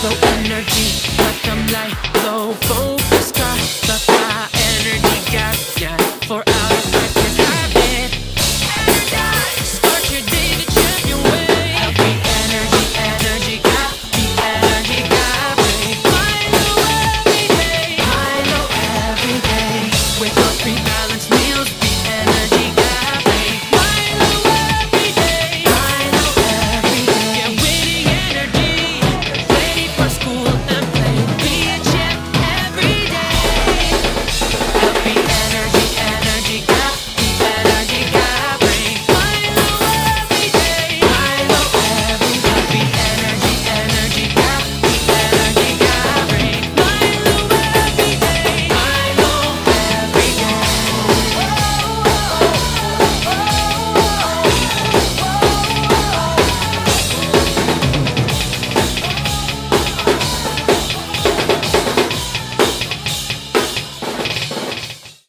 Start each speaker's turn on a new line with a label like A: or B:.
A: flow energy.